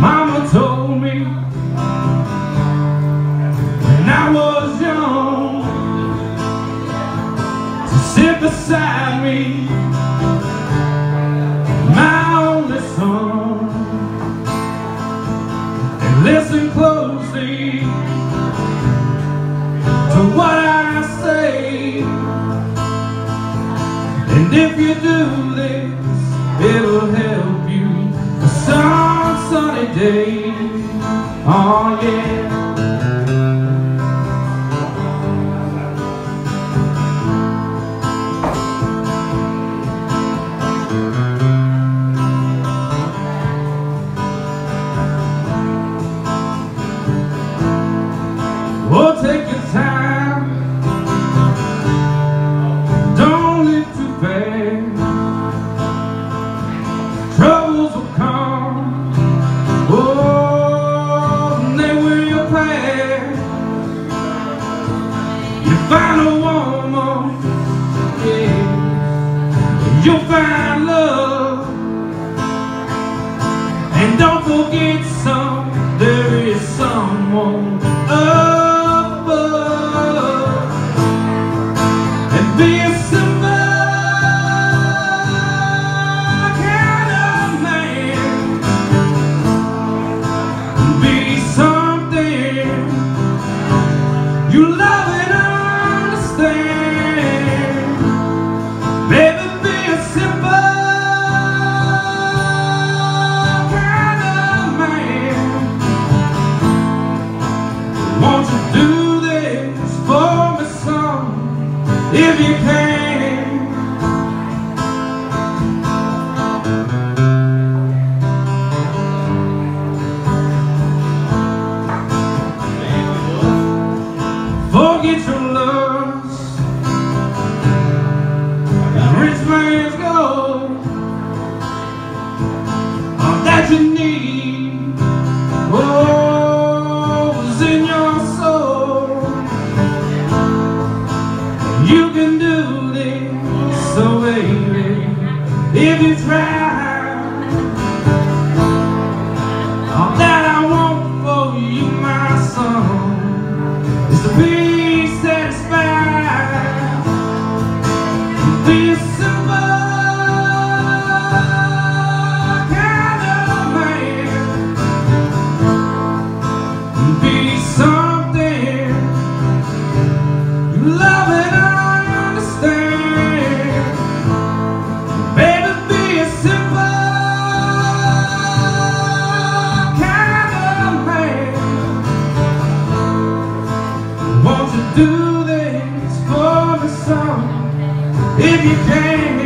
Mama told me when I was young to sit beside me, my only son, and listen closely. And if you do this, it'll help you for some sunny day. Oh yeah. Find a woman, yeah. You'll find love. And don't forget some, there is someone Won't you do this for me, son, if you can? So baby, if you try. All that I want for you, my son, is to be satisfied. Be a simple kind of man. Be something you love and if you can?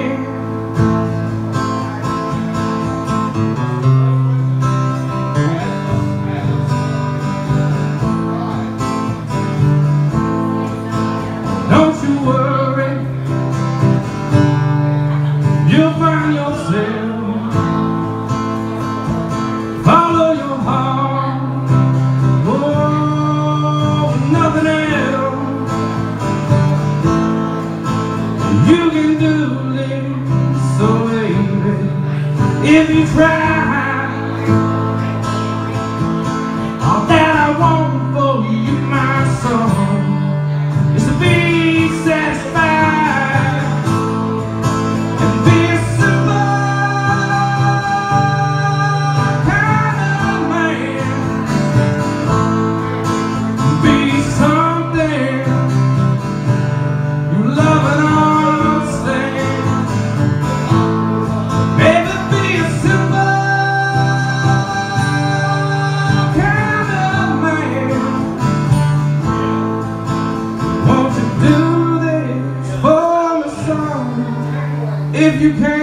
If you try. if you can.